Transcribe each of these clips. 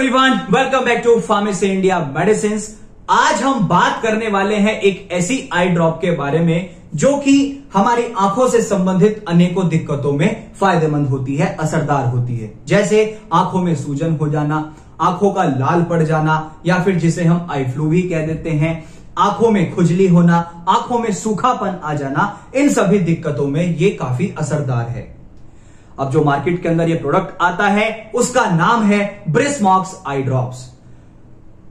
Everyone welcome back to pharmacy India medicine आज हम बात करने वाले हैं एक ऐसी आई ड्रॉप के बारे में, जो कि हमारी आँखों से संबंधित अनेकों दिक्कतों में फ़ायदेमंद होती है, असरदार होती है। जैसे आँखों में सूजन हो जाना, आँखों का लाल पड़ जाना, या फिर जिसे हम आई फ्लू भी कह देते हैं, आँखों में खुजली होना, आँखों में सूखापन आ जाना, इन सभी दिक्कतों में ये काफ़ी असरदार है। अब जो मार्केट के अंदर ये प्रोडक्ट आता है, उसका नाम है ब्रिसमॉक्स आई ड्रॉप्स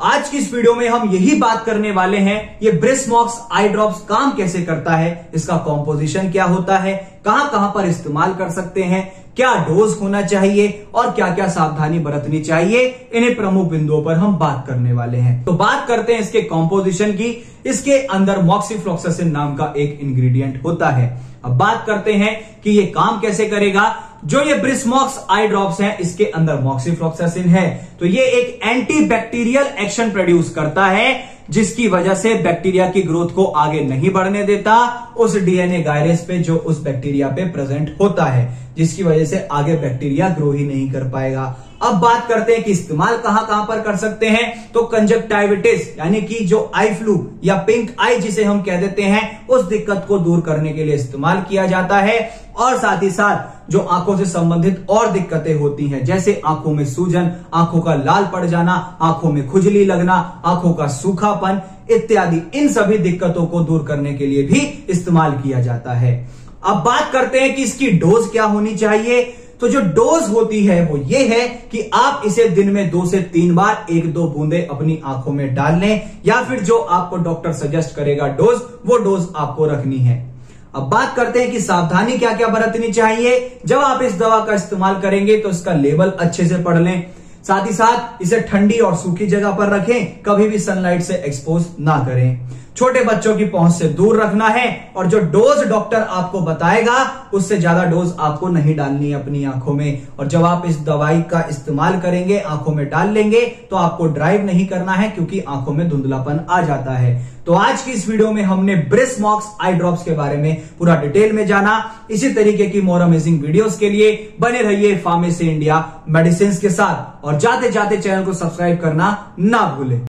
आज की इस वीडियो में हम यही बात करने वाले हैं, ये ब्रिसमॉक्स आई ड्रॉप्स काम कैसे करता है, इसका कॉम्पोजिशन क्या होता है, कहाँ कहाँ पर इस्तेमाल कर सकते हैं, क्या डोज होना चाहिए, और क्या क्या सावधानी बरतनी चाहिए, इन्हें प्रमुख बिंदुओं पर हम बात करने वाले हैं। तो बात करते हैं इसके कॉम्पोजिशन की, इसके अंदर मॉक्सीफ्लोक्सासिन नाम का एक इंग्रेडिएंट होता है। अब बात करते हैं कि ये काम कैसे करेगा जो ये ब्रिस्मॉक्स आई ड्रॉप्स हैं, इसके अंदर मॉक्सीफ्लोक्सासिन है। तो ये एक एंटी बैक्टीरियल एक्शन प्रोड्यूस करता है, जिसकी वजह से बैक्टीरिया की ग्रोथ को आगे नहीं बढ़ने देता। उस डीएनए गायरस पे जो उस बैक्टीरिया पे प्रेजेंट होता है, जिसकी वजह से आगे बैक्टीरिया ग्रो ही नहीं कर पाएगा। अब बात करते हैं कि इस्तेमाल कहाँ कहाँ पर कर सकते हैं। तो कंजक्टाइविटिस यानी कि जो आई फ्लू या पिंक आई जिसे हम कह देते हैं, उस दिक्कत को दूर करने के लिए इस्तेमाल किया जाता है। और साथ ही साथ जो आँखों से संबंधित और दिक्कतें होती हैं, जैसे आँखों में सूजन, आँखों का लाल पड़ जाना, आँखों में खुजली लगना, आँखों का सूखापन इत्यादि, इन सभी दिक्कतों को दूर करने के लिए भी इस्तेमाल किया जाता है। अब बात करते हैं कि इसकी डोज क्या होनी चाहिए। तो जो डोज होती है वो ये है कि आप इसे दिन में दो से तीन बार एक दो बूंदे अपनी आँखों में डाल लें, या फिर जो आपको डॉक्टर सजेस्ट करेगा डोज, वो डोज आपको रखनी है। अब बात करते हैं कि सावधानी क्या क्या बरतनी चाहिए। जब आप इस दवा का इस्तेमाल करेंगे तो इसका लेबल अच्छे से पढ़ लें। साथ ही साथ इसे ठंडी और सूखी जगह पर रखें, कभी भी सनलाइट से एक्सपोज ना करें। छोटे बच्चों की पहुँच से दूर रखना है और जो डोज डॉक्टर आपको बताएगा, उससे ज़्यादा डोज आपको नहीं डालनी है अपनी आँखों में। और जब आप इस दवाई का इस्तेमाल करेंगे, आँखों में डाल लेंगे तो आपको ड्राइव नहीं करना है क्योंकि आँखों में धुंधलापन आ जाता है। तो आज की इस वीडियो में हमने ब्रिसमॉक्स आई ड्रॉप्स के बारे में पूरा डिटेल में जाना। इसी तरीके की मोर अमेजिंग वीडियोस के लिए बने रहिए फार्मेसी इंडिया मेडिसिन के साथ। और जाते जाते चैनल को सब्सक्राइब करना ना भूलें।